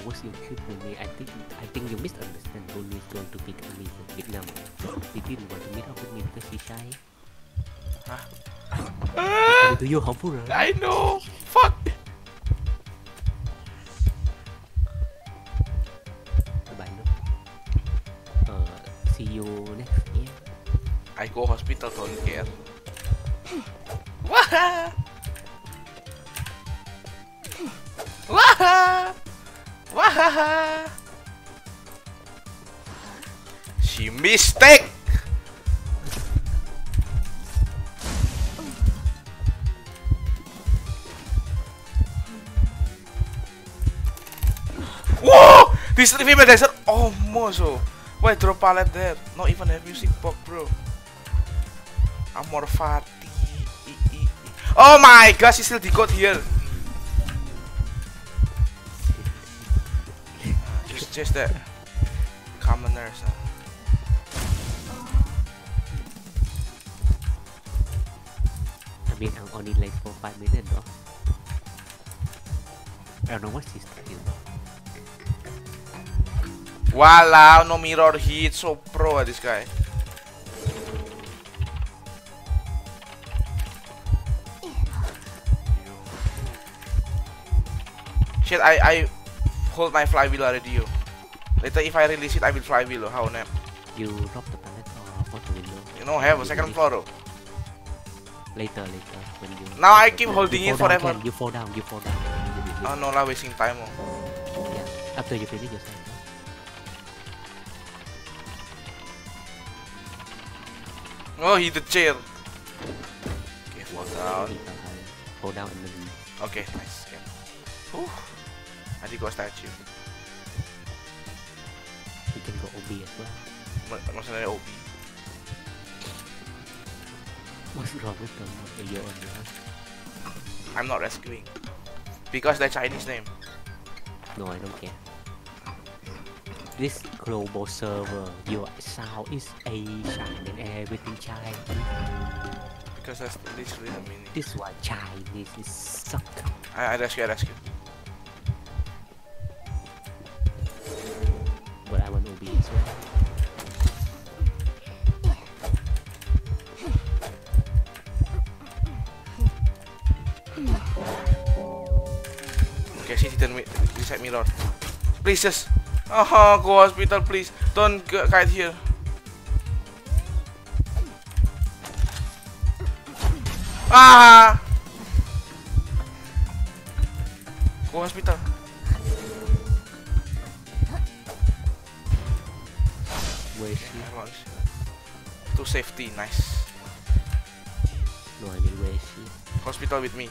how was your trip, Boone? I think I think you misunderstand. Boone is going to meet me in Vietnam. He didn't want to meet up with me because he's shy. Huh? Coming to you, harmful, right? I know. Fuck. Bye, no. Uh, see you next year. I go hospital, don't care. Wah! Wah! Wah! She mistake. Whoa! This female dancer almost oh. Why drop pallet there? Not even have music box, bro. Amor Fati. Oh my gosh, she still decode here. Just, just that. Commoners. ah. I mean, I'm only late for five minutes, though. I don't know what she's doing. Wow, no mirror hit, so pro this guy. Shit, I I hold my flywheel already. Yo. Later if I release it, I will flywheel. oh, How nap? You drop the pallet or go to window. You know, have a second floor. oh. Later, later, when you. Now I keep holding it fall down, forever. You fall down, you fall down. You will Oh no lah, wasting time. Oh. Yeah, after you finish your cycle. oh, hit the chair. Okay, fall down. The. Fall down and then Okay, nice. Okay. Whew. Nanti gua statue. You can go OB as well. OB. What's wrong with them? You're on your I'm not rescuing. Because that's Chinese name. No, I don't care. This global server, your sound is Asian and everything Chinese. Because that's literally the meaning. This why Chinese is suck. I, I rescue, I rescue. As well. Okay, she didn't reset mirror. Please just. Go hospital, please. Don't g- kite here. Ah! Go hospital. Where is she? I want- To safety, nice. No, I mean where is she? Hospital with me.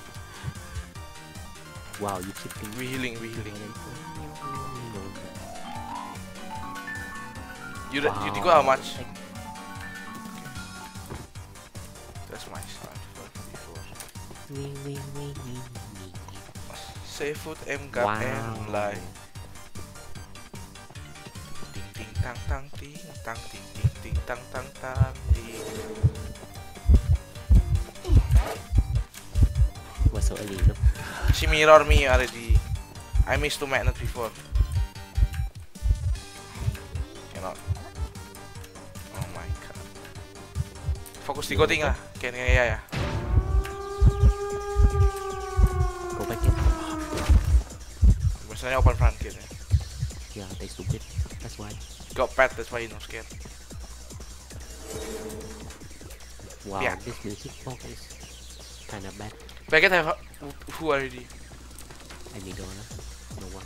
Wow, you keep thinking. We healing, we healing. You wow. you go how much? That's my wing, wing. Seafood M gap Wow. M lai. Tang tang ting tang ting ting ting tang tang tang ting. So early, look. She mirror me already. I missed two magnet before. Cannot. Oh my god. Fokus di coding lah. Can ya ya ya. Go back in. Biasanya open front kid. Yeah, they stupid. That's why. Got bad, that's why you not scared. Wow, Yeah. this music box is kinda bad. Packet have who- already? I need dollar. No one.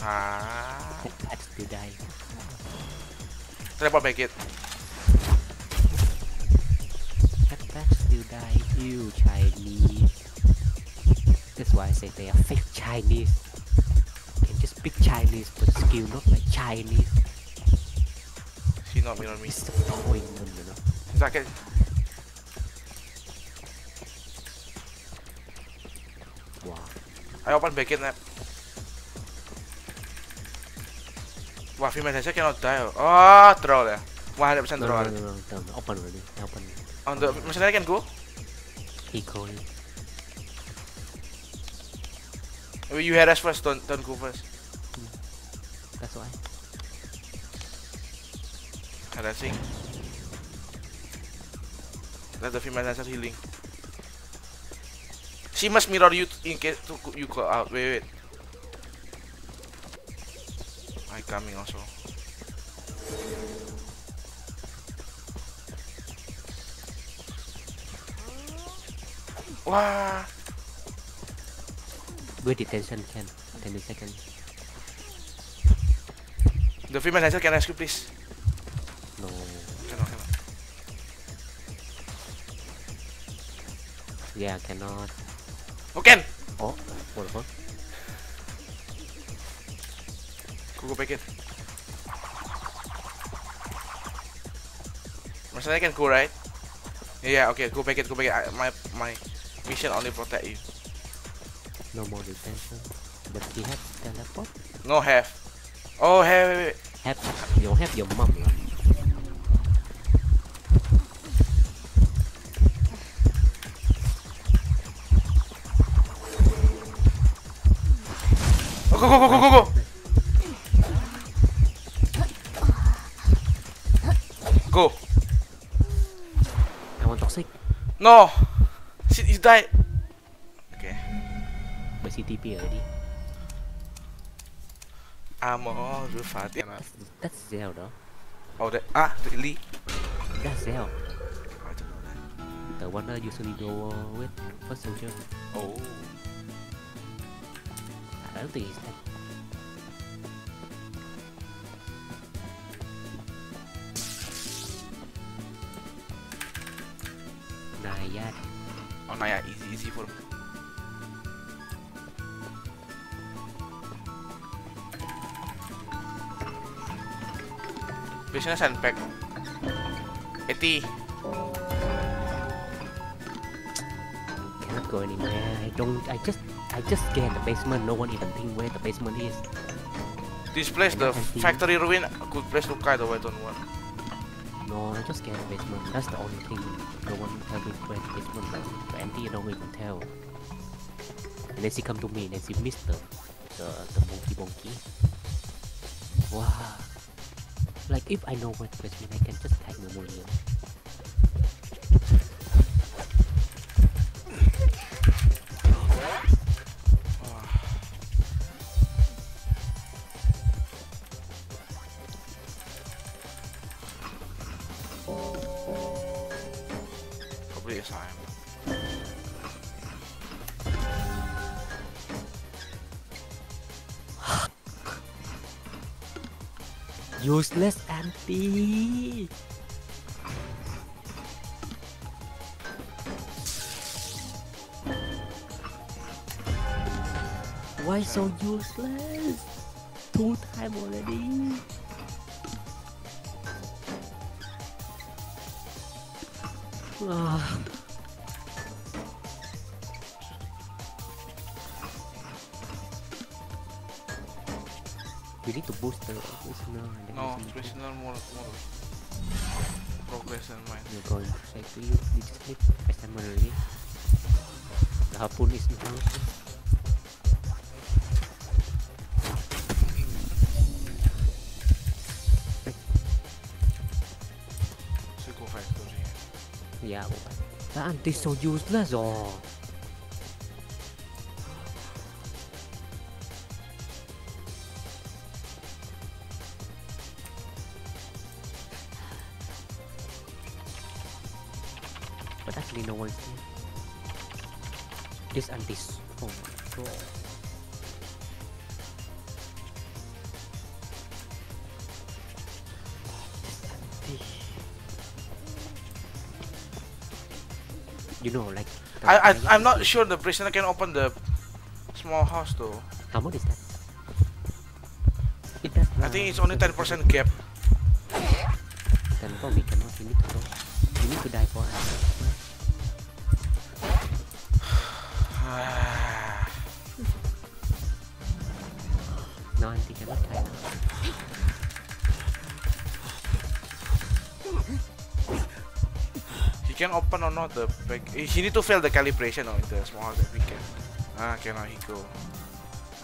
Ah. That still die. Teleport. That that still die. You Chinese. That's why I say they are fake Chinese. Speak Chinese, but skill not like Chinese. She not mirror me. It's the point, you know. Sakit. Wow. I open packet nap. Wah, female saja cannot die. Oh, troll ya. 100% No, troll. no, no, no, no, no. Open already. Open. On the mercenary can go. Equally. Wait, You harass first, don't, don't go first. That's why. Harassing. Let the female dancer healing. She must mirror you in case to you go out. Wait, wait. I coming also. Wah. Wait detention can. 10 seconds. The female dancer can rescue please. No. Cannot, cannot. Yeah, cannot. Oh, can. Oh, what the fuck? Go go back it. Masalahnya can go right? Yeah, okay, go back it, go back it. I, my my mission only protect you. No more detention. But he have teleport? No have. Oh. Have you have your mom lah. Oh, go go go go go go. Go. I want toxic. No. Shit, you died. Okay. But CTP already. Amor Fati. That's Zell though. Oh, that ah, really? That's Zell. I don't know that. The one that usually go with first soldier. Oh. I don't think he's that. Nayat. Oh, nah, yeah, easy, easy for me. Biasanya sandbag. Eti. Cannot go anywhere. I don't. I just. I just scan the basement. No one even think where the basement is. This place, the factory ruin, a good place to kite away, don't want. No, I just scan the basement. That's the only thing. No one tell me where the basement is. The empty, I don't even tell. And then she come to me. And then she missed the the, the monkey monkey. Wow. Like if I know the basement, I can just tag Momolia. Probably a sign. Useless anti. Why so useless? Two time already. Ah. We need to boost the prisoner. and then No, we need to- prisoner more, more progress than mine. We're going to say to you, you just need ephemerally. The harpoon is in front of you. So go factory. Yeah, but the anti so useless oh. But actually no one's here. This anti oh my god. This You know like I, I I'm not sure the prisoner can open the small house though. How much is that? It does I think it's only 10% gap. Then probably cannot. You need to go. You need to die for us. No, auntie cannot die now. he can open or not the back. He need to fail the calibration or the small that we can. Ah, cannot he go.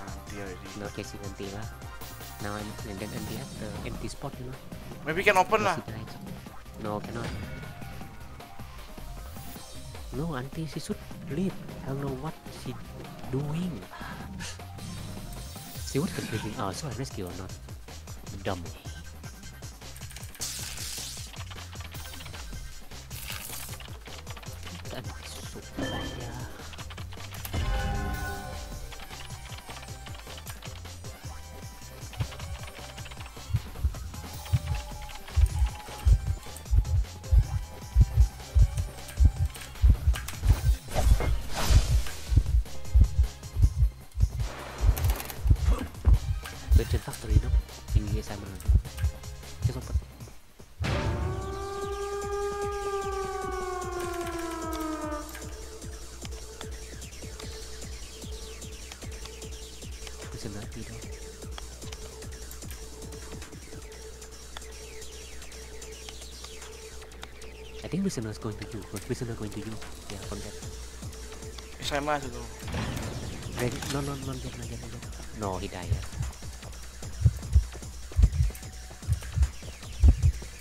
Anti already. No chasing anti lah. Now I'm and then anti at the empty spot, you know. Maybe can open lah. No, cannot. No, auntie, she should leave. I don't know what she doing. She was confusing. Oh, so I rescue or not? Dumb. Think prisoner is going to you. but Prisoner is going to you. Yeah, from forget. SMA itu. Ready? No, no, no, not yet, not yet. No, he died. Yeah.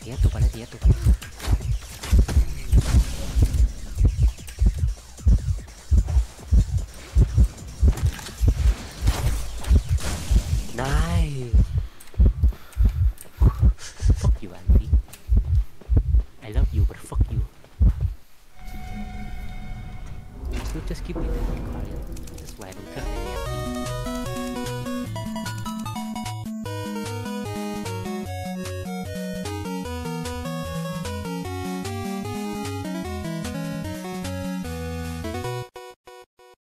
Dia tuh pada dia.